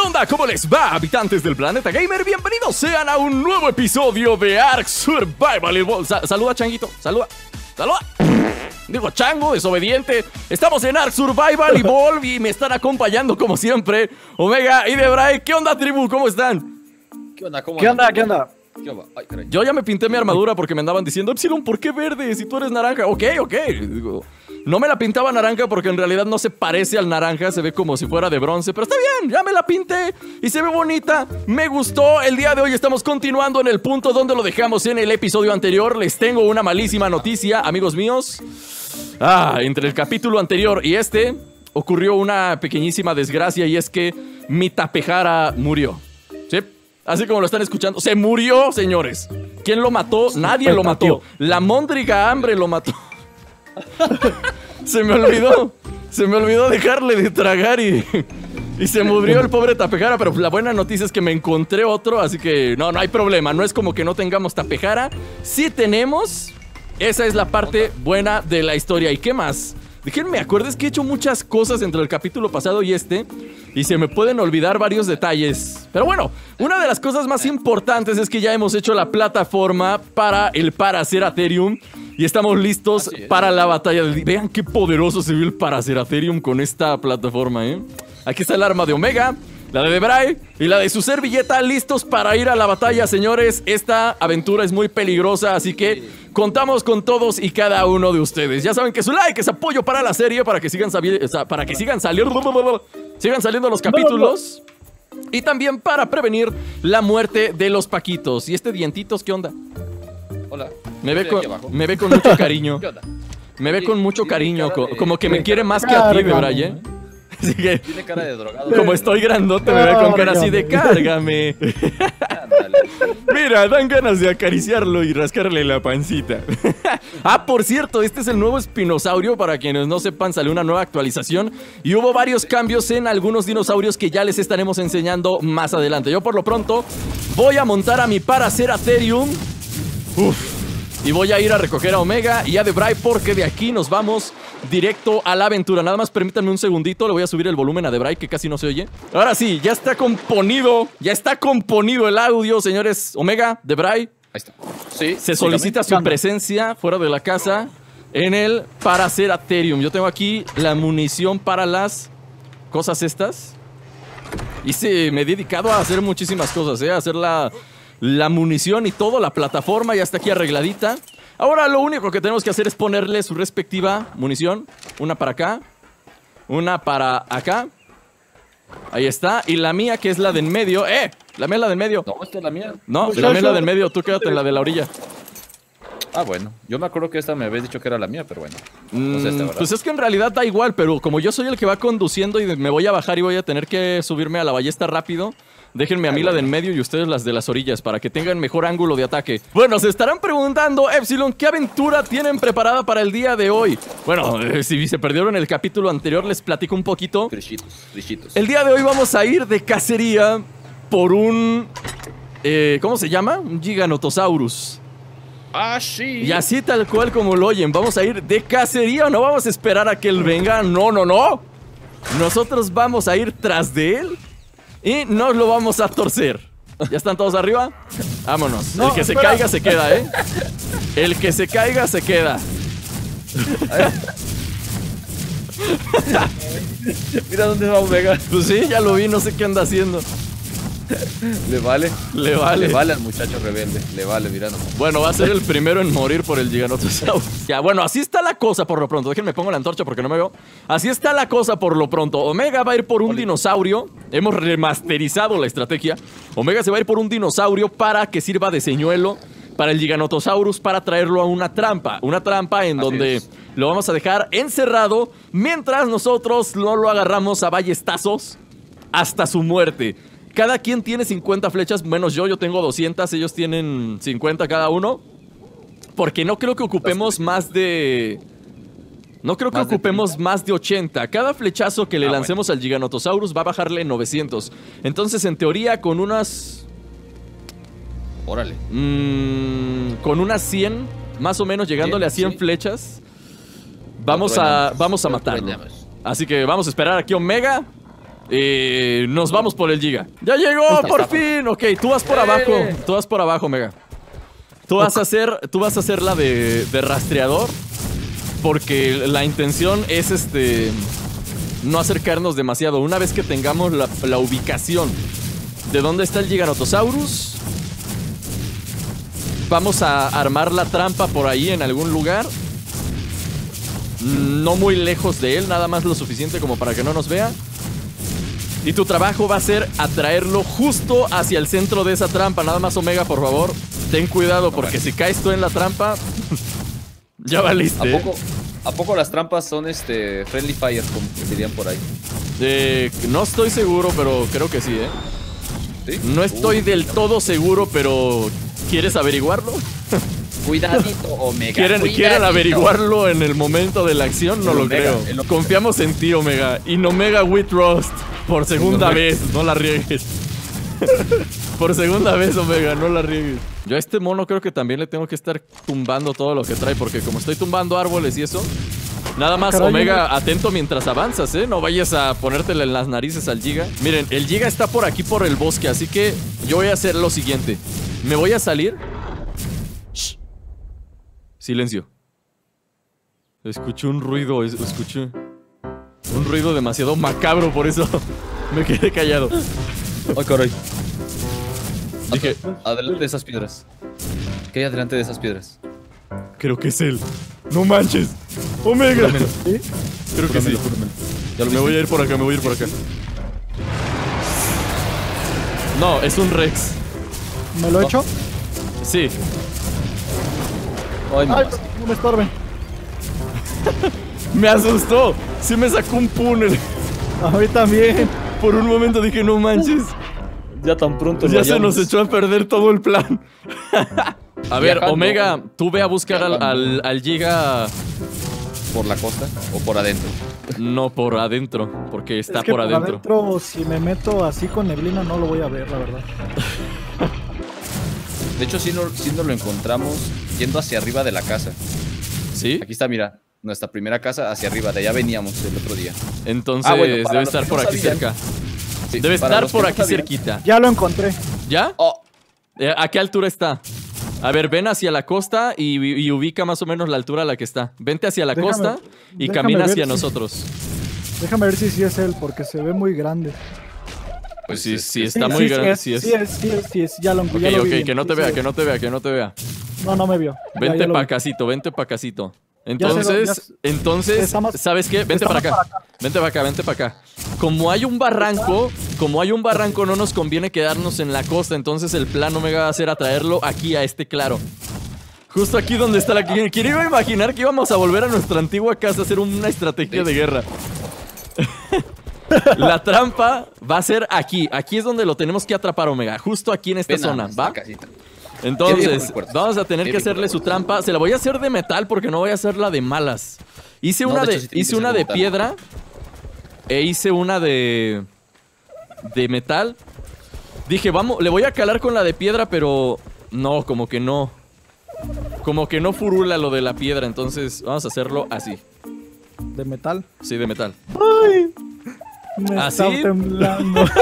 ¿Qué onda? ¿Cómo les va, habitantes del planeta gamer? Bienvenidos sean a un nuevo episodio de Ark Survival Evolved. Sa- saluda, Changuito. Saluda. Saluda. Digo, Chango, desobediente. Estamos en Ark Survival Evolved y me están acompañando como siempre. Omega y Debray. ¿Qué onda, tribu? ¿Cómo están? ¿Qué onda? ¿Cómo ¿Qué onda? ¿Qué onda? ¿Qué onda? Ay, caray. Yo ya me pinté mi armadura porque me andaban diciendo, Epsilon, ¿por qué verde si tú eres naranja? Ok, ok. Digo, no me la pintaba naranja porque en realidad no se parece al naranja, se ve como si fuera de bronce, pero está bien, ya me la pinté y se ve bonita. Me gustó. El día de hoy estamos continuando en el punto donde lo dejamos en el episodio anterior. Les tengo una malísima noticia, amigos míos. Ah, entre el capítulo anterior y este ocurrió una pequeñísima desgracia y es que mi tapejara murió. ¿Sí? Así como lo están escuchando. Se murió, señores. ¿Quién lo mató? Nadie lo mató. La móndriga hambre lo mató. Se me olvidó. Se me olvidó dejarle de tragar y... Y se murió el pobre tapejara, pero la buena noticia es que me encontré otro, así que no, no hay problema. No es como que no tengamos tapejara. Sí tenemos. Esa es la parte buena de la historia. ¿Y qué más? Déjenme acuerdo, es que he hecho muchas cosas entre el capítulo pasado y este, y se me pueden olvidar varios detalles. Pero bueno, una de las cosas más importantes es que ya hemos hecho la plataforma para el Paraceratherium y estamos listos es. para la batalla del... Vean qué poderoso se vio el Paraceratherium con esta plataforma, ¿eh? Aquí está el arma de Omega, la de Debray y la de su servilleta listos para ir a la batalla, señores. Esta aventura es muy peligrosa, así que contamos con todos y cada uno de ustedes. Ya saben que su like es apoyo para la serie, para que sigan, sabi- o sea, para que sigan saliendo, sigan saliendo los capítulos. Y también para prevenir la muerte de los paquitos. ¿Y este dientitos qué onda? Hola. Me ve, con, abajo. me ve con mucho cariño. ¿Qué onda? Me ve con mucho cariño. Como que me quiere más que a ti. Debray, ¿eh? Así que, Tiene cara de drogado. como estoy grandote, me ve con cara así de cárgame. Mira, dan ganas de acariciarlo y rascarle la pancita. ah, por cierto, este es el nuevo espinosaurio. Para quienes no sepan, salió una nueva actualización y hubo varios cambios en algunos dinosaurios que ya les estaremos enseñando más adelante. Yo por lo pronto voy a montar a mi Paraceratherium. Uf. Y voy a ir a recoger a Omega y a Debray porque de aquí nos vamos directo a la aventura. Nada más permítanme un segundito, le voy a subir el volumen a Debray que casi no se oye. Ahora sí, ya está componido, ya está componido el audio, señores. Omega, Debray, Ahí está. Sí. se solicita su presencia fuera de la casa en el Paraceratherium. Yo tengo aquí la munición para las cosas estas. Y sí, me he dedicado a hacer muchísimas cosas, ¿eh? A hacer la, la munición y todo, la plataforma ya está aquí arregladita. Ahora lo único que tenemos que hacer es ponerle su respectiva munición. Una para acá, una para acá. Ahí está. Y la mía, que es la de en medio. ¡Eh! La mía es la de en medio. No, esta es la mía. No, Muchacho. la mía es la de en medio. Tú quédate en la de la orilla. Ah, bueno. Yo me acuerdo que esta me habías dicho que era la mía, pero bueno. No sé esta, Mm, pues es que en realidad da igual, pero como yo soy el que va conduciendo y me voy a bajar y voy a tener que subirme a la ballesta rápido, déjenme a mí la de en medio y ustedes las de las orillas para que tengan mejor ángulo de ataque. Bueno, se estarán preguntando, Epsilon, ¿qué aventura tienen preparada para el día de hoy? Bueno, eh, si se perdieron el capítulo anterior, les platico un poquito. Frichitos, frichitos. El día de hoy vamos a ir de cacería por un... eh, ¿Cómo se llama? Un Giganotosaurus. Ah, sí. Y así tal cual como lo oyen, vamos a ir de cacería, no vamos a esperar a que él venga, no, no, no. Nosotros vamos a ir tras de él y nos lo vamos a torcer. ¿Ya están todos arriba? Vámonos. No, el que se caiga se queda, ¿eh? El que se caiga se queda. Mira dónde va Omega. Pues sí, ya lo vi, no sé qué anda haciendo. Le vale. Le vale. Le vale al muchacho rebelde. Le vale, mira nomás. Bueno, va a ser el primero en morir por el Giganotosaurus. Ya, bueno, así está la cosa por lo pronto. Déjenme pongo la antorcha porque no me veo. Así está la cosa por lo pronto. Omega va a ir por un dinosaurio. Hemos remasterizado la estrategia. Omega se va a ir por un dinosaurio para que sirva de señuelo para el Giganotosaurus para traerlo a una trampa. Una trampa en Así donde es. lo vamos a dejar encerrado mientras nosotros no lo agarramos a ballestazos hasta su muerte. Cada quien tiene 50 flechas, menos yo, yo tengo 200, ellos tienen 50 cada uno. Porque no creo que ocupemos más de... No creo que ¿Más de ocupemos más de 80. Cada flechazo que le Ah, lancemos al Giganotosaurus va a bajarle 900. Entonces, en teoría, con unas... Órale. mm, con unas 100, más o menos, llegándole a 100 sí. flechas, vamos a, vamos a lo matarlo. Así que vamos a esperar aquí Omega. Eh, nos vamos por el Giga. ¡Ya llegó, está, por está. fin! Ok, tú vas por ¡Eh! abajo. Tú vas por abajo, Mega. Tú vas a hacer, tú vas a hacer la de, de rastreador. Porque la intención es este. No acercarnos demasiado. Una vez que tengamos la, la ubicación de dónde está el Giganotosaurus. Vamos a armar la trampa por ahí en algún lugar. No muy lejos de él, nada más lo suficiente como para que no nos vea. Y tu trabajo va a ser atraerlo justo hacia el centro de esa trampa. Nada más, Omega, por favor. Ten cuidado, porque si caes tú en la trampa, ya valiste. ¿A poco, ¿A poco las trampas son este friendly fire, como dirían por ahí? Eh, no estoy seguro, pero creo que sí, ¿eh? ¿Sí? No estoy del todo seguro, pero ¿quieres averiguarlo? Cuidadito, Omega. ¿Quieren, cuidadito. ¿Quieren averiguarlo en el momento de la acción? No El lo Omega, creo. Confiamos en ti, Omega. Y Omega with Rust. Por segunda vez, no la riegues. Por segunda vez, Omega, no la riegues. Yo a este mono creo que también le tengo que estar tumbando todo lo que trae, porque como estoy tumbando árboles y eso. Nada más, Caray, Omega, atento mientras avanzas, ¿eh? No vayas a ponértele en las narices al Giga. Miren, el Giga está por aquí por el bosque, así que yo voy a hacer lo siguiente. Me voy a salir. Shh. Silencio. Escuché un ruido, es- escuché un ruido demasiado macabro, por eso me quedé callado. Ay, caray. Dije, Adelante de esas piedras. ¿Qué hay adelante de esas piedras? creo que es él. No manches. Omega. ¿Sí? Creo que sí. Júramelo. ¿Ya lo Me voy a ir por acá, me voy a ir por acá. No, es un Rex. ¿Me lo he hecho? Sí. Ay, no me estorben. Me asustó. Sí me sacó un túnel. A mí también. Por un momento dije, no manches. Ya tan pronto Ya se nos echó a perder todo el plan. A ver, Viajando. Omega, tú ve a buscar al, al, al Giga. ¿Por la costa o por adentro? No por adentro, porque está es que por adentro. si me meto así con neblina, no lo voy a ver, la verdad. De hecho, sí, no, sí nos lo encontramos yendo hacia arriba de la casa. ¿Sí? Aquí está, mira. Nuestra primera casa hacia arriba. De allá veníamos el otro día. Entonces Ah, bueno, debe estar por aquí sabían. cerca. Sí, Debe estar por aquí sabían. cerquita. Ya lo encontré. ¿Ya? Oh, Eh, ¿A qué altura está? A ver, ven hacia la costa y, y ubica más o menos la altura a la que está. Vente hacia la Déjame- costa y camina hacia si- nosotros. Déjame ver si sí es él, porque se ve muy grande. Pues sí, sí, es- está Sí, muy sí, grande. es, Sí es. sí es, sí es, sí es, ya lo, Ok, ya lo vi ok, que no te sí vea, que no te vea, que no te vea. No, no me vio. Vente ya vi. casito, vente para casito. Entonces, entonces, ¿sabes qué? Vente para acá. para acá. Vente para acá, vente para acá. Como hay un barranco, como hay un barranco, no nos conviene quedarnos en la costa. Entonces el plan Omega va a ser atraerlo aquí a este claro. Justo aquí donde está la... ¿Quién iba a imaginar que íbamos a volver a nuestra antigua casa a hacer una estrategia de guerra? la trampa va a ser aquí. Aquí es donde lo tenemos que atrapar, Omega. Justo aquí en esta ven zona, ¿va? casita. Entonces, vamos a tener que hacerle su trampa. Se la voy a hacer de metal porque no voy a hacerla de malas. Hice No, una de de, hecho, sí tiene hice que una ser de de metal. piedra e hice una de de metal. Dije, vamos, le voy a calar con la de piedra, pero no, como que no. Como que no furula lo de la piedra, entonces vamos a hacerlo así. De metal. Sí, de metal. Ay, me ¿Ah, está sí? temblando.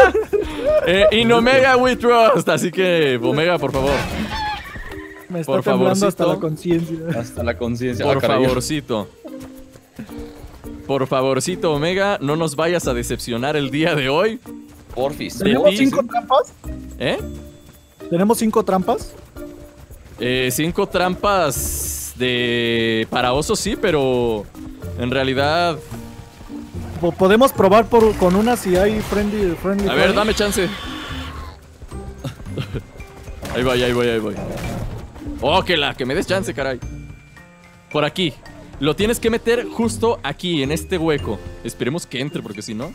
Eh, in Omega we trust, así que Omega, por favor. me está Por temblando hasta favorcito. la conciencia. Hasta la conciencia. Por Ah, favorcito. Por favorcito, Omega, no nos vayas a decepcionar el día de hoy. Porfis. ¿Tenemos cinco trampas? ¿Eh? ¿Tenemos cinco trampas? Eh, cinco trampas de para osos sí, pero en realidad... Po- Podemos probar por, con una si hay friendly, friendly A ver, dame chance. Ahí voy, ahí voy, ahí voy. Oh, que la, que me des chance, caray. Por aquí. Lo tienes que meter justo aquí, en este hueco. Esperemos que entre, porque si no...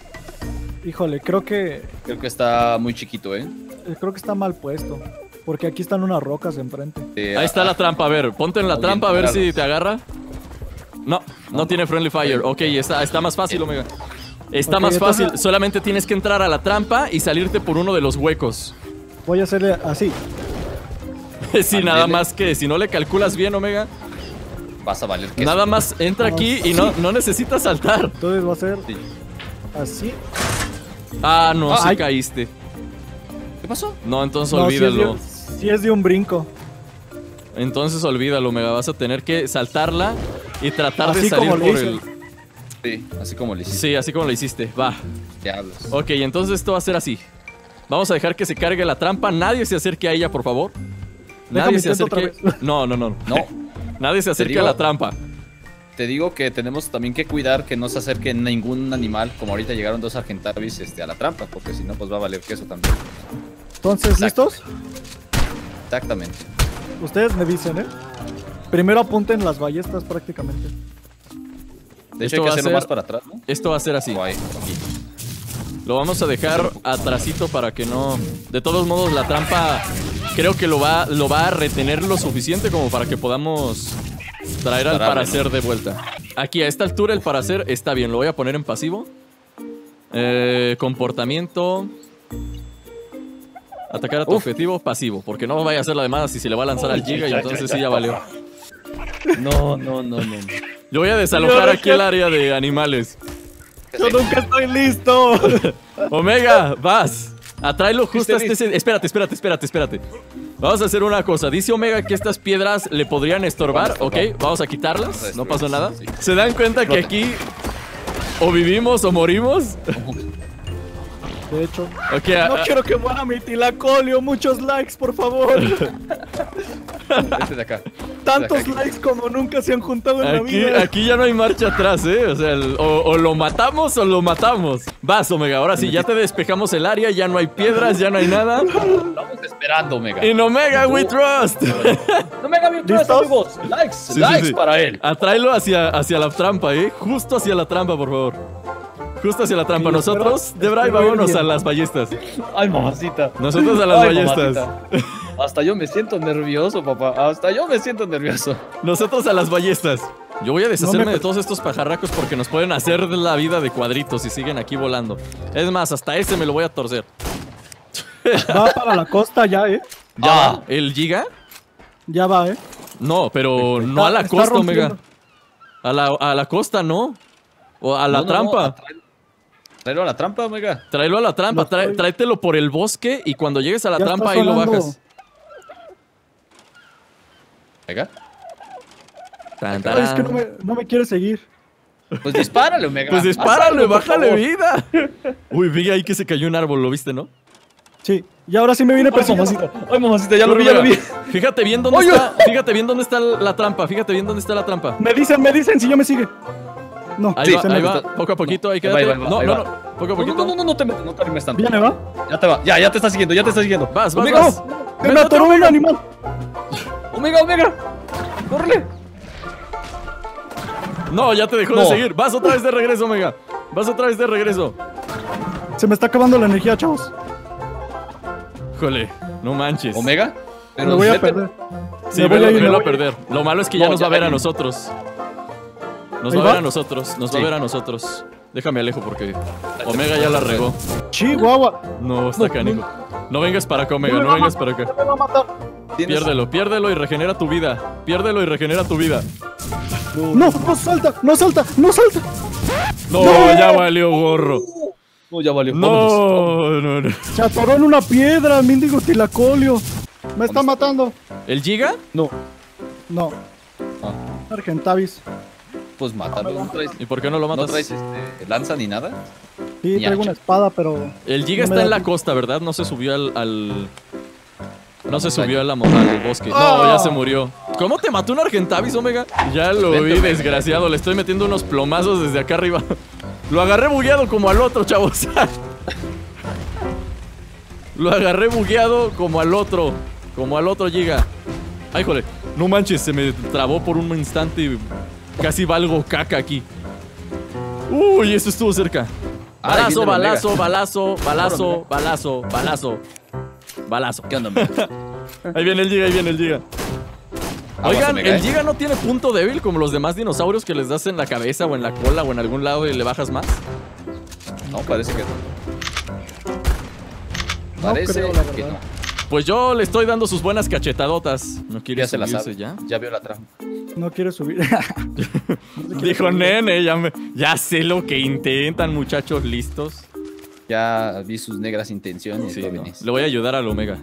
Híjole, creo que Creo que está muy chiquito, ¿eh? eh, creo que está mal puesto. Porque aquí están unas rocas enfrente. Eh, Ahí está ah, la trampa, a ver, ponte en la trampa a ver si te agarra. No, no tiene friendly fire. Ok, está, está más fácil, Omega. Está Ok, más entonces- fácil. Solamente tienes que entrar a la trampa y salirte por uno de los huecos. Voy a hacerle así. sí, Ándele. nada más que si no le calculas bien, Omega. Vas a valer que Nada más entra aquí y no, no necesitas saltar. Entonces va a ser Sí. así. Ah, no, Ah, sí ay. caíste. ¿Qué pasó? No, entonces No, sí es de- olvídalo. Sí es de un brinco. Entonces olvídalo, Mega. Vas a tener que saltarla y tratar de salir como por le el. hice. Sí, así como le hiciste. Sí, así como lo hiciste. Va. Diablos. Ok, entonces esto va a ser así. Vamos a dejar que se cargue la trampa. Nadie se acerque a ella, por favor. Nadie se acerque. No, no, no. No, Nadie se acerque digo- a la trampa. te digo que tenemos también que cuidar que no se acerque ningún animal, como ahorita llegaron dos argentavis este, a la trampa, porque si no, pues va a valer queso también. Entonces. ¿listos? Exactamente. Ustedes me dicen, ¿eh? Primero apunten las ballestas prácticamente. De Esto hecho, hay que va a hacerlo ser- más para atrás, ¿no? Esto va a ser así. O ahí. Lo vamos a dejar atrasito para que no. De todos modos, la trampa creo que lo va, lo va a retener lo suficiente como para que podamos traer al Parable, para ¿no? hacer de vuelta. Aquí, a esta altura, el para hacer está bien. Lo voy a poner en pasivo. Eh, comportamiento. Atacar a tu objetivo pasivo. Porque no vaya a hacer la demanda si se le va a lanzar al Giga y entonces sí ya valió. No, no, no, no. Yo voy a desalojar aquí el área de animales. Yo nunca estoy listo. Omega, vas. Atráelo justo a Viste, este... Espérate, espérate, espérate, espérate. Vamos a hacer una cosa. Dice Omega que estas piedras le podrían estorbar. Ok, vamos a quitarlas. No pasó nada. Sí. ¿Se dan cuenta que aquí o vivimos o morimos? De hecho, no a- quiero que muera mi tilacolio. Muchos likes, por favor. Este de acá. Tantos Aquí. likes como nunca se han juntado en la vida. aquí ya no hay marcha atrás, ¿eh? O sea, el- o, o lo matamos o lo matamos. Vas, Omega. Ahora sí, ya te despejamos el área. Ya no hay piedras, ya no hay nada. Estamos esperando, Omega. En Omega, we trust. No me haga bien ¿Listos? amigos. Likes, Sí, likes sí. para él. Atráelo hacia, hacia la trampa, ¿eh? Justo hacia la trampa, por favor. Justo hacia la trampa. Nosotros, espero- Debra, y espero ir vámonos a las ballestas. Ay, mamacita. Nosotros a las Ay, ballestas. mamacita. Hasta yo me siento nervioso, papá. Hasta yo me siento nervioso. Nosotros a las ballestas. Yo voy a deshacerme No me- de todos estos pajarracos porque nos pueden hacer la vida de cuadritos y siguen aquí volando. Es más, hasta ese me lo voy a torcer. Va para la costa ya, ¿eh? ¿Ya Ah. va? ¿El giga? Ya va, ¿eh? No, pero no a la costa, Omega. A la, a la costa, no. O a la No, no, no, trampa. atrae- Tráelo a la trampa, Omega. Tráelo a la trampa, trae- tráetelo por el bosque y cuando llegues a la Ya trampa ahí lo bajas. Omega. Tan, Ay, es que no me, no me quiere seguir. Pues dispárale, Omega. Pues dispárale, bájale vida. Uy, vi ahí que se cayó un árbol, ¿lo viste, no? Sí. Y ahora sí me viene Ay, persiguiendo. mamacita. Ay, mamacita, ya lo vi, ya lo vi. Fíjate bien dónde Oye. está. Fíjate bien dónde está la trampa. Fíjate bien dónde está la trampa. Me dicen, me dicen si yo me sigue. No, Ahí Sí, va, se me ahí gusta. va. Poco a poquito, ahí quédate. ahí va, ahí va, no, ahí no, va. no. Poco a No, no, poquito. no, no, no te metas, no te animes tanto. ¿Viene, va? Ya te va, ya, ya te está siguiendo, ya te está siguiendo. Vas, vas, Omega, vas. ¡Se me atoró un animal! Omega, Omega. Córrele. No, ya te dejó de seguir. Vas otra vez de regreso, Omega. Vas otra vez de regreso. Se me está acabando la energía, chavos. Híjole, no manches. Omega. me voy a perder. Sí, Me voy velo, a ir, velo voy a perder. Lo malo es que ya No, nos va a ver a nosotros. Nos ¿Ahí va a ver a nosotros. Nos va a ver a nosotros. Déjame alejo porque Omega ya la regó. Chihuahua. No, está No, canijo. No vengas para acá, Omega. No vengas para acá. Piérdelo, piérdelo y regenera tu vida. Piérdelo y regenera tu vida. No, no salta, no salta, no salta. No, ya valió gorro. No, ya valió. vámonos. No, no, no. Se atoró en una piedra, mendigo tilacolio. Me está matando. ¿El Giga? No. No, Ah, Argentavis. pues mátalo. No traes, ¿Y por qué no lo no matas? traes este, lanza ni nada. Sí, Ya, traigo una espada, pero. El Giga No está en la tiempo. costa, ¿verdad? No se subió al. al- No se montaña. subió a la mo- al bosque. No, Ah. ya se murió. ¿Cómo te mató un Argentavis, Omega? Ya lo Vente, vi, desgraciado. Le estoy metiendo unos plomazos desde acá arriba. Lo agarré bugueado como al otro, chavos. Lo agarré bugueado como al otro. Como al otro Giga. Ay, jole. No manches, se me trabó por un instante y casi valgo caca aquí. Uy, eso estuvo cerca. Balazo, balazo, balazo, balazo, balazo, balazo, balazo. ¿Qué onda? Ahí viene el Giga, ahí viene el Giga. Aguas, Oigan, el. Giga no tiene punto débil como los demás dinosaurios que les das en la cabeza o en la cola o en algún lado y le bajas más. No, parece que no. No Parece creo, que no. Pues yo le estoy dando sus buenas cachetadotas. ¿No quiere Ya se la subirse sabe. ya? Ya vio la trampa. No quiere subir. Dijo nene, ya, me- ya sé lo que intentan muchachos listos. Ya vi sus negras intenciones. Sí, no. Le voy a ayudar al Omega.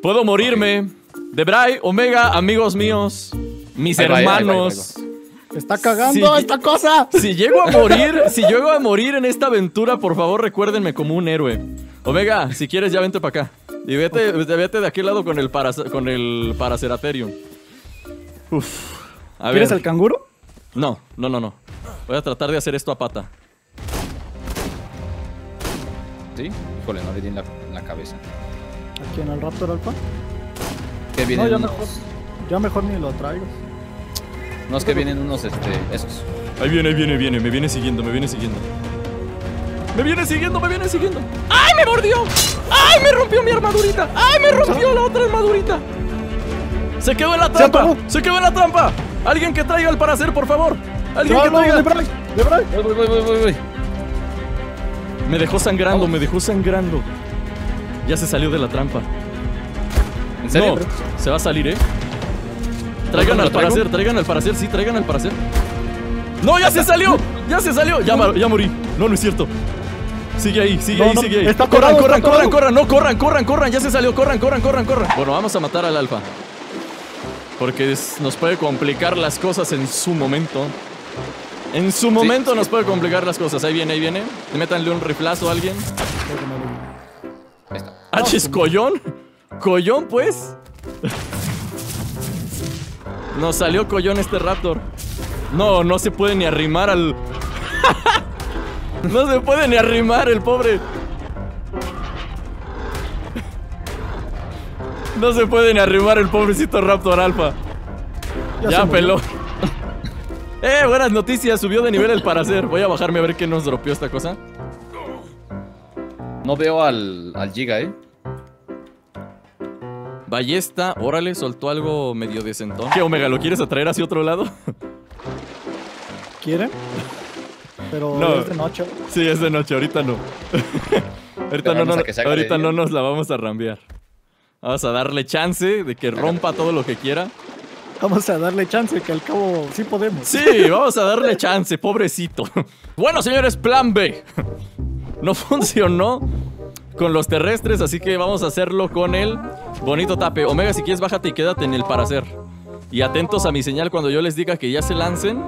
Puedo morirme. Debray, Omega, amigos míos, mis Ahí va, ahí va, ahí va, hermanos. Está cagando esta cosa. Si llego a morir, si llego a morir en esta aventura, por favor recuérdenme como un héroe. Omega, si quieres ya vente para acá. Y vete, vete de aquel lado con el, para, con el Paraceratherium. Uf. A ver. ¿Quieres el canguro? No, no, no, no. Voy a tratar de hacer esto a pata. ¿Sí? Híjole, no le di en la, en la cabeza. Aquí en el Raptor Alpha. Que No, vienen ya unos. mejor, ya mejor ni lo traigo. No, es que vienen unos, este, esos. Ahí viene, ahí viene, viene, me viene siguiendo, me viene siguiendo. Me viene siguiendo, me viene siguiendo. ¡Ay, me mordió! ¡Ay, me rompió mi armadurita! ¡Ay, me rompió la otra armadurita! Se quedó en la trampa. atoró. Se quedó en la trampa. Alguien que traiga el para hacer, por favor. Alguien No, que no, traiga. de voy, voy, voy, voy, voy. Me dejó sangrando, me dejó sangrando. Ya se salió de la trampa. ¿En serio? No, se va a salir, ¿eh? Traigan ¿Lo al paracer, traigan al paracer, sí, traigan al paracer. ¡No, ya se salió! ¡Ya se salió! Ya, ya morí. No, no es cierto. Sigue ahí, sigue No, ahí, no, sigue ahí. está corran, corran, está corran, corran, no, corran, corran, corran, ya se salió, corran, corran, corran, corran. Bueno, vamos a matar al alfa. Porque es- nos puede complicar las cosas en su momento. En su momento sí. nos puede complicar las cosas. Ahí viene, ahí viene. Métanle un riflazo a alguien. Ahí está. Ah, chis, collón. Collón, pues. Nos salió collón este Raptor. No, no se puede ni arrimar al. no se puede ni arrimar el pobre. No se puede ni arrimar el pobrecito Raptor Alpha. Ya Ya, murió. Eh, buenas noticias. Subió de nivel el Paracer. Voy a bajarme a ver qué nos dropeó esta cosa. No veo al, al Giga, ¿eh? Ballesta, órale, soltó algo medio decentón. ¿Qué, Omega, lo quieres atraer hacia otro lado? ¿Quieren? Pero No. es de noche. sí, es de noche, ahorita no. ahorita no, no- ahorita no nos la vamos a rambear. Vamos a darle chance de que rompa todo lo que quiera. Vamos a darle chance, que al cabo sí podemos. Sí, vamos a darle chance, pobrecito. Bueno, señores, plan B. No funcionó con los terrestres, así que vamos a hacerlo con el bonito tape. Omega, si quieres, bájate y quédate en el para hacer. Y atentos a mi señal cuando yo les diga que ya se lancen.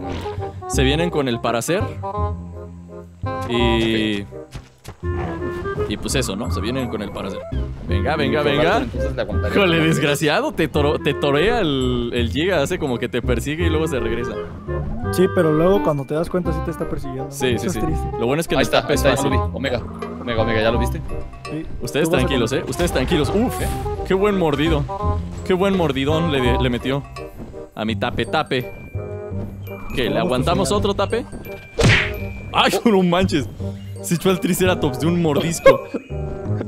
Se vienen con el para hacer. Y. Y pues eso, ¿no? Se vienen con el para hacer. Venga, venga, venga. Entonces le aguantaré. Híjole, desgraciado, te, toro- te torea el, el Giga, hace como que te persigue y luego se regresa. Sí, pero luego cuando te das cuenta sí te está persiguiendo. Sí, Eso sí, es sí. triste. Lo bueno es que Ahí no está, está ahí está, fácil. lo. Omega, Omega, Omega, ¿ya lo viste? Sí. Ustedes tranquilos, ¿eh? Ustedes tranquilos. Uf, qué buen mordido. Qué buen mordidón le, le metió a mi tape tape. ¿Qué? ¿Le aguantamos otro tape? ¡Ay, no manches! Se echó al Triceratops de un mordisco.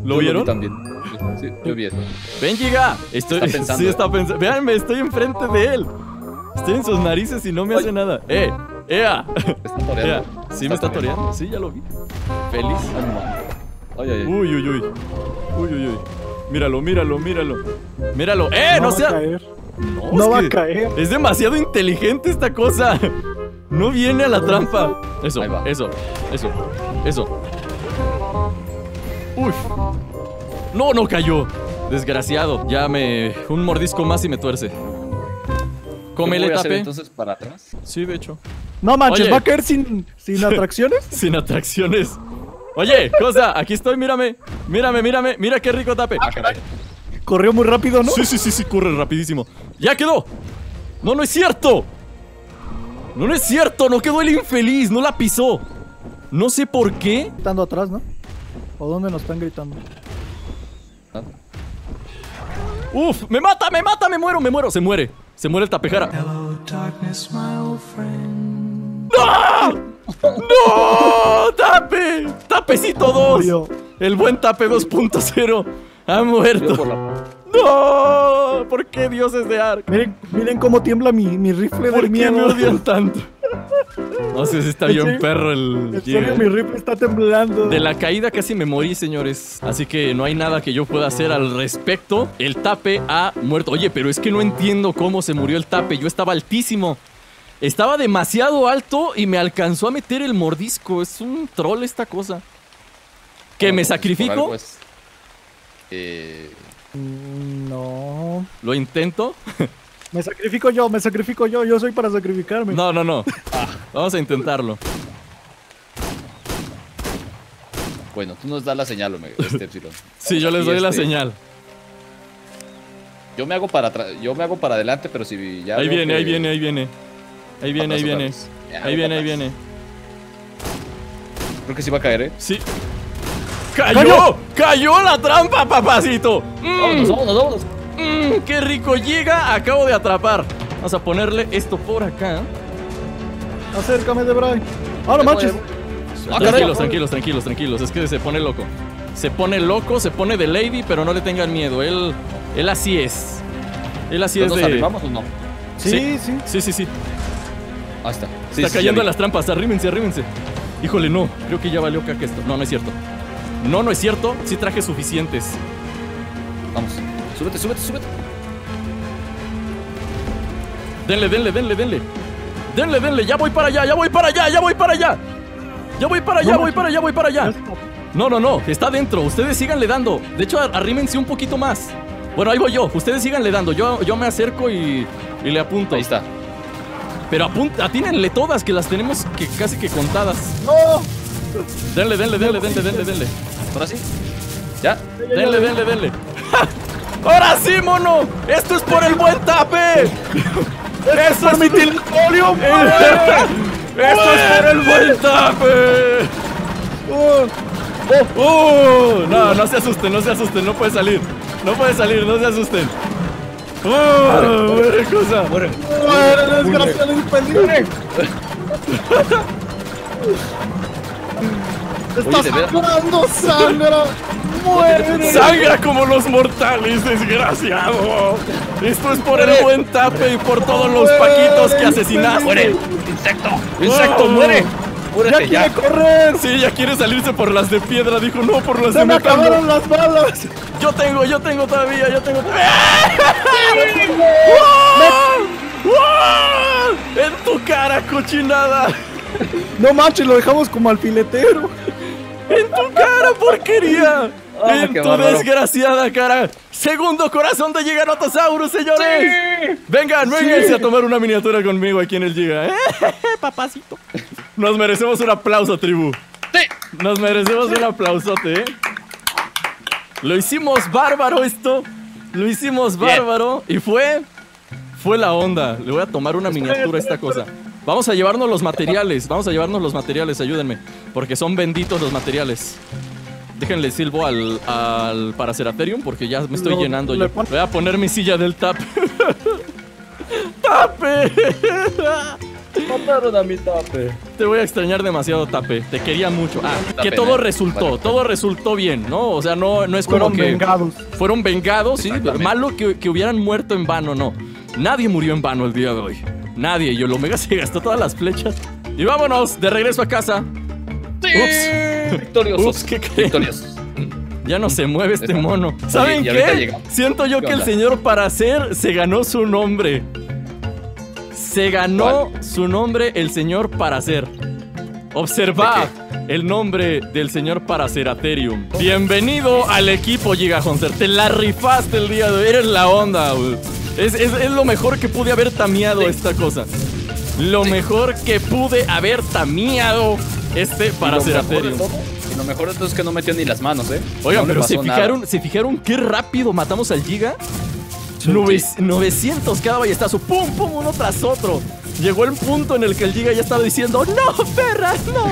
¿Lo Yo vi vieron? también. Sí, yo vi eso. Ven, Giga. Estoy, Está pensando, sí, está pensando. Véanme, estoy enfrente de él. Estoy en sus narices y no me hace nada. ¡Eh! ¡Ea! Está ¡Ea! toreando. Sí, me está toreando. Sí, ya lo vi. Feliz. Ay, ay, ay. Uy, uy, uy. Uy, uy, uy. Míralo, míralo, míralo. Míralo. ¡Eh! No, No, va sea. a caer. No, va que a caer. Es demasiado inteligente esta cosa. No viene a la trampa. Eso, Ahí va. eso, eso, eso. Uf. No, no cayó. Desgraciado. Ya me. Un mordisco más y me tuerce. ¿Qué Cómele, voy a hacer tape. entonces para atrás? Sí, de hecho. No manches, Oye. ¿va a caer sin, sin atracciones? Sin atracciones. Oye, cosa, aquí estoy, mírame. Mírame, mírame. Mira qué rico tape. Ah, caray. Corrió muy rápido, ¿no? Sí, sí, sí, sí, corre rapidísimo. ¡Ya quedó! ¡No, no es cierto! No, no es cierto, no quedó el infeliz, no la pisó. No sé por qué. Gritando atrás, ¿no? ¿O dónde nos están gritando? Uf, me mata, me mata, me muero, me muero. Se muere, se muere el tapejara. Hello, darkness, my old friend. ¡No! ¡Tape! ¡Tapecito 2! Murió. El buen tape 2.0 ha muerto. Por ¡No! ¿Por qué dioses de Ark? Miren, miren cómo tiembla mi, mi rifle ¿Por del qué me miedo. odian tanto? No sé si está ¿En bien perro el Giga. mi rifle está temblando. De la caída casi me morí, señores. Así que no hay nada que yo pueda hacer al respecto. El tape ha muerto. Oye, pero es que no entiendo cómo se murió el tape. Yo estaba altísimo. Estaba demasiado alto y me alcanzó a meter el mordisco. Es un troll esta cosa. ¿Que me sacrifico? Eh, No. ¿Lo intento? Me sacrifico yo, me sacrifico yo. Yo soy para sacrificarme. No, no, no. Vamos a intentarlo. bueno, tú nos das la señal, Omega, este Epsilon. Sí, yo les doy la este- señal. Yo me hago para atrás, yo me hago para adelante, pero si ya Ahí viene, que- ahí viene, ahí viene. Ahí viene, ahí viene. Ahí viene, ahí viene. Creo que sí va a caer, ¿eh? Sí. ¡Cayó! ¡Cayó la trampa, papacito! Mm, Vámonos, vámonos, vámonos. Mm, ¡Qué rico llega! Acabo de atrapar. Vamos a ponerle esto por acá. Acércame de Bray. Ah, no manches. Ah, caray. Tranquilos, tranquilos, tranquilos, tranquilos. Es que se pone loco. Se pone loco, se pone de lady, pero no le tengan miedo. Él, él así es. Él así ¿Los es de. arribamos o no? Sí, sí. Sí, sí, sí. Ahí está. Sí, Está sí, cayendo en las trampas. Arrímense, arrímense. Híjole, no. Creo que ya valió caca esto. No, no es cierto. No, no es cierto. Sí traje suficientes. Vamos. Súbete, súbete, súbete. Denle, denle, denle, denle. Denle, denle. Ya voy para allá, ya voy para allá, ya voy para allá. Ya voy para allá, No voy para allá, voy para allá. No, no, no. Está dentro. Ustedes síganle dando. De hecho, ar- arrímense un poquito más. Bueno, ahí voy yo. Ustedes síganle dando. Yo, yo me acerco y, y le apunto. Ahí está. Pero apunta, atínenle todas, que las tenemos que casi que contadas. ¡No! Denle, denle, denle, denle, denle, denle. Ahora sí. Ya. Denle, denle, denle. ¡Ahora sí, mono! ¡Esto es por el buen tape! ¡Eso es mi territorio! ¡Esto es por el buen tape! ¡Oh! ¡Oh! No, no se asusten, no se asusten, no puede salir. No puede salir, no se asusten. ¡Oh! ¡Muere cosa! ¡Muere, desgraciado infeliz! ¡Estás de veras. Sangra! ¡Muere! ¡Sangra como los mortales, desgraciado! Esto es por el buen tape y por todos los paquitos que asesinaste. ¡Muere! ¡Insecto! ¡Insecto! Oh. ¡Muere! ¡Ya ¡Muérete quiere ya! correr! Sí, ya quiere salirse por las de piedra, dijo no por las ¡Se de me metal. acabaron las balas! Yo tengo, yo tengo todavía, yo tengo todavía. ¡Wow! ¡En tu cara, cochinada! No manches, lo dejamos como alfiletero. ¡En tu cara, porquería! Ah, ¡En tu bárbaro. desgraciada cara! ¡Segundo corazón de Giganotosaurus, señores! Vengan, vénganse a tomar una miniatura conmigo aquí en el Giga. ¡Eh, papacito! Nos merecemos un aplauso, tribu. ¡Sí! Nos merecemos un aplausote, ¿eh? Lo hicimos bárbaro esto. Lo hicimos Bien. bárbaro. Y fue. Fue la onda. Le voy a tomar una miniatura a esta cosa. Vamos a llevarnos los materiales. Vamos a llevarnos los materiales, ayúdenme. Porque son benditos los materiales. Déjenle silbo al, al Paraceratherium porque ya me estoy Lo- llenando le yo. pon- Voy a poner mi silla del tap. ¡Tape! Mataron a mi tape. Te voy a extrañar demasiado, Tape. Te quería mucho. Ah, que todo resultó, Vale. todo resultó bien, ¿no? O sea, no, no es como Fueron que vengados. fueron vengados, sí. Malo que, que hubieran muerto en vano, no. Nadie murió en vano el día de hoy. Nadie. Y el Omega se gastó todas las flechas. Y vámonos, de regreso a casa. Ups. Victoriosos. Ups, ¿qué creen? Victoriosos. Ya no se mueve este mono. ¿Saben qué? Siento yo ¿Qué que el señor para hacer se ganó su nombre. Se ganó su nombre el señor para hacer. Observad el nombre del señor Paraceratherium. Bienvenido al equipo Gigahonser. Te la rifaste el día de hoy. Eres la onda, güey. Es, es- es lo mejor que pude haber tameado esta cosa. Lo mejor que pude haber tameado este de Paraceratherium. todo- Y lo mejor de todo es que no metió ni las manos, ¿eh? Oigan, No pero se nada. fijaron, ¿se fijaron qué rápido matamos al Giga? Nove- 900 cada ballestazo, pum, pum, uno tras otro. Llegó el punto en el que el Giga ya estaba diciendo, no, perras, no.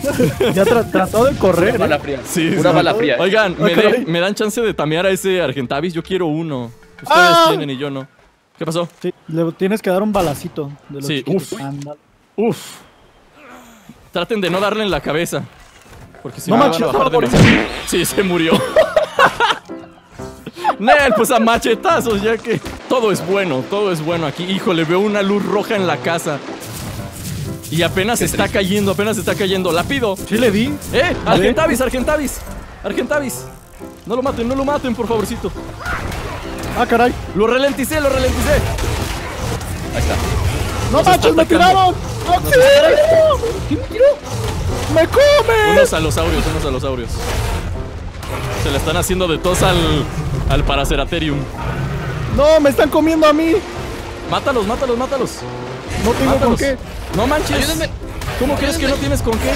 Ya tra- trató de correr. bala ¿eh? fría. Sí, sí. bala fría. ¿eh? Oigan, ¿me, de- me dan chance de tamear a ese Argentavis? Yo quiero uno. Ustedes Ah. tienen y yo no. ¿Qué pasó? Sí, le tienes que dar un balacito. De los Sí, chiquitos. uf. Uf. Traten de no darle en la cabeza. Porque si No van a bajar demasiado. Sí, se murió. Nel, pues a machetazos, ya que todo es bueno, todo es bueno aquí. Híjole, veo una luz roja en la casa. Y apenas está cayendo, apenas está cayendo. La pido. Sí le di. ¡Eh! Argentavis, Argentavis. Argentavis. No lo maten, no lo maten, por favorcito. Ah, caray. Lo ralenticé, lo ralenticé. Ahí está. ¡No Nos manches, está me tiraron! ¡Auxilio! ¡Me come! Unos alosaurios, unos alosaurios. se le están haciendo de tos al, al Paraceratherium. No, me están comiendo a mí. Mátalos, mátalos, mátalos. No tengo con qué. No manches. Ayúdenme. ¿Cómo crees que no tienes con qué?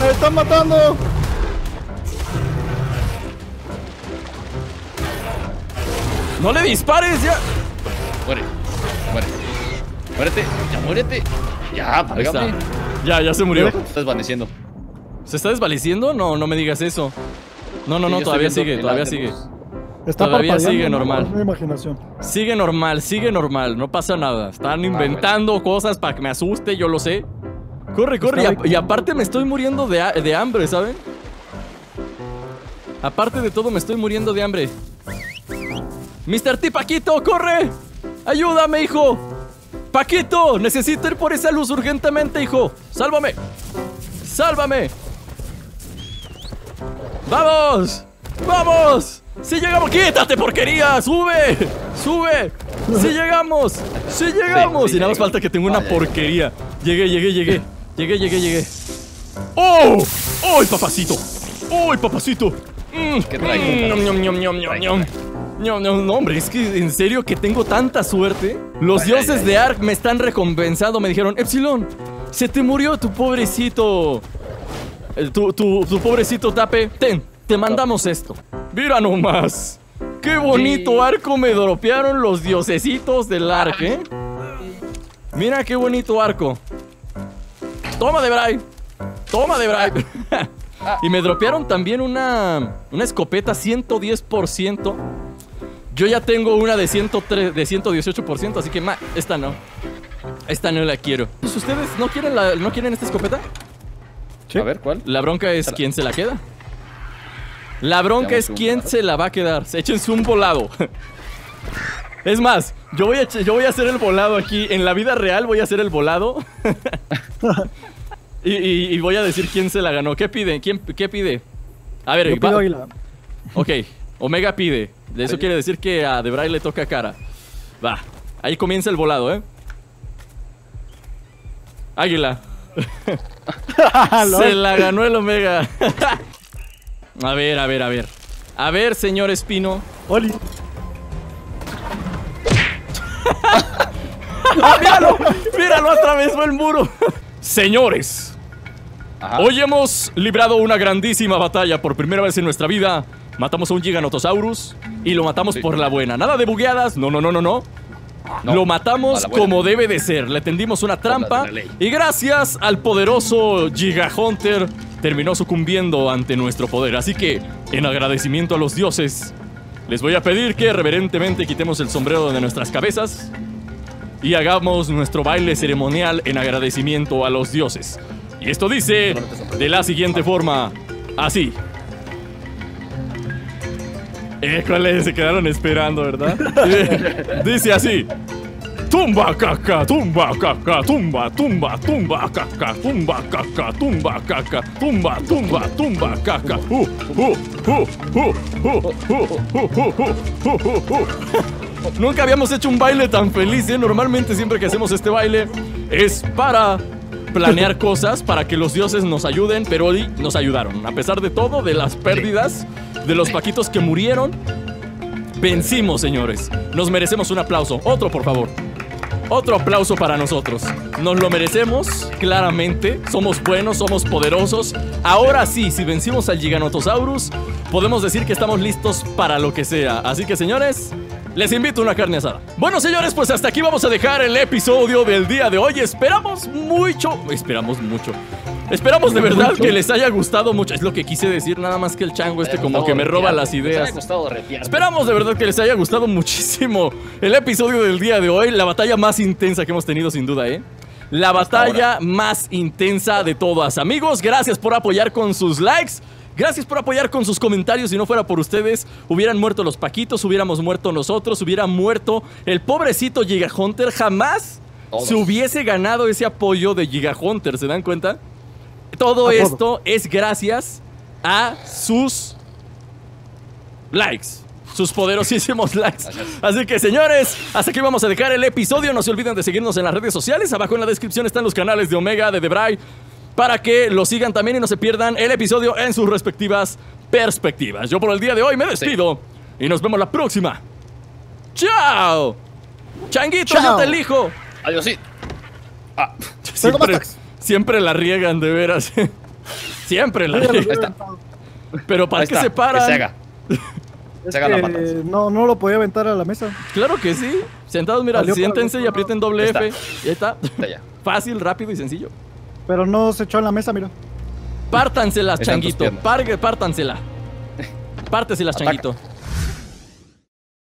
Me están matando. No le dispares ya. Muere. Muere. Muérete. Ya muérete. Ya, Ahí está. válgame. Ya, ya se murió. Se está desvaneciendo. ¿Se está desvaleciendo? No, no me digas eso. No, no, Sí, no, todavía sigue, todavía sigue. Está Todavía sigue ¿no? normal. Imaginación. Sigue normal, sigue normal, no pasa nada. Están inventando cosas para que me asuste, yo lo sé. Corre, corre, y, a- y aparte me estoy muriendo de, de hambre, ¿saben? Aparte de todo, me estoy muriendo de hambre. Mr. T. Paquito, corre. Ayúdame, hijo. Paquito, necesito ir por esa luz urgentemente, hijo. Sálvame. Sálvame. ¡Vamos! ¡Vamos! ¡Si llegamos! ¡Quítate, porquería! ¡Sube! ¡Sube! ¡Si llegamos! ¡Si llegamos! Sí, y nada más falta que tengo una porquería. Llegué, llegué, llegué. Llegué, llegué, llegué. ¡Oh! ¡Oh, papacito! ¡Oh, papacito! Mm, ¿Qué trae? mm, No, no, no, hombre, es que en serio que tengo tanta suerte. Los Ay, ay, dioses ay. de Ark me están recompensando. Me dijeron, Epsilon, se te murió tu pobrecito. Eh, Tu, tu, tu pobrecito Tape. Ten, te mandamos esto. Mira nomás. Qué bonito Sí. arco me dropearon los diosesitos del Ark, ¿eh? Mira qué bonito arco. Toma de Bray. Toma de Bray. y me dropearon también una, una escopeta 110%. Yo ya tengo una de, 103, de 118%, así que ma, esta no. Esta no la quiero. Pues, ¿Ustedes no quieren, la- no quieren esta escopeta? Sí. A ver, ¿cuál? La bronca es quién se la queda. La bronca es quién se la va a quedar. Échense un volado. Es más, yo voy, a, yo voy a hacer el volado aquí. En la vida real voy a hacer el volado. y, y- y voy a decir quién se la ganó. ¿Qué pide? ¿Quién, ¿Qué pide? A ver, Yo va- pido águila. Ok, Omega pide. De eso quiere decir que a Debray le toca cara. Va, ahí comienza el volado, ¿eh? Águila. Se la ganó el Omega. a ver, a ver, a ver. A ver, señor Espino. Oli. ¡Ah, míralo! ¡Míralo! Atravesó el muro. Señores, Ajá. hoy hemos librado una grandísima batalla por primera vez en nuestra vida. Matamos a un Giganotosaurus y lo matamos Sí. por la buena. Nada de bugueadas. No, no, no, no, no. No, lo matamos como debe de ser. Le tendimos una trampa. Y gracias al poderoso Giga Hunter terminó sucumbiendo ante nuestro poder. Así que, en agradecimiento a los dioses, les voy a pedir que reverentemente quitemos el sombrero de nuestras cabezas y hagamos nuestro baile ceremonial en agradecimiento a los dioses. Y esto dice de la siguiente forma, así. École, se quedaron esperando, ¿verdad? Dice así. Tumba caca, tumba caca, tumba, tumba, tumba caca, tumba caca, tumba caca, tumba, tumba, tumba caca. Nunca habíamos hecho un baile tan feliz, ¿eh? Normalmente siempre que hacemos este baile es para planear cosas, para que los dioses nos ayuden, pero hoy nos ayudaron. A pesar de todo, de las pérdidas, de los paquitos que murieron, vencimos, señores. Nos merecemos un aplauso. Otro, por favor. Otro aplauso para nosotros. Nos lo merecemos, claramente. Somos buenos, somos poderosos. Ahora sí, si vencimos al Giganotosaurus, podemos decir que estamos listos para lo que sea. Así que, señores, les invito a una carne asada. Bueno, señores, pues hasta aquí vamos a dejar el episodio del día de hoy. Esperamos mucho. Esperamos mucho. Esperamos de verdad que les haya gustado mucho. Es lo que quise decir, nada más que el chango este como que me roba las ideas. Esperamos de verdad que les haya gustado muchísimo el episodio del día de hoy. La batalla más intensa que hemos tenido, sin duda, ¿eh? La batalla más intensa de todas. Amigos, gracias por apoyar con sus likes. Gracias por apoyar con sus comentarios. Si no fuera por ustedes, hubieran muerto los Paquitos, hubiéramos muerto nosotros, hubiera muerto el pobrecito Giga Hunter. Jamás Todos. se hubiese ganado ese apoyo de Giga Hunter. ¿Se dan cuenta? Todo A todo. esto es gracias a sus likes. Sus poderosísimos likes. Así que, señores, hasta aquí vamos a dejar el episodio. No se olviden de seguirnos en las redes sociales. Abajo en la descripción están los canales de Omega, de Debray para que lo sigan también y no se pierdan el episodio en sus respectivas perspectivas. Yo por el día de hoy me despido y nos vemos la próxima. ¡Chao! Changuito, yo Chao. te elijo. Adiós, sí. Ah, Siempre, siempre la riegan, de veras. siempre la riegan. Ahí está. Pero ¿para ahí qué se paran? Que se haga. Es Se haga la no, no lo podía aventar a la mesa. Claro que sí. Sentados, mira, Salió siéntense y aprieten doble Ahí F. está. Y ahí está. Está ya. Fácil, rápido y sencillo. Pero no se echó en la mesa, mira. Pártanselas, changuito. pártansela. Párteselas, Ataca. changuito.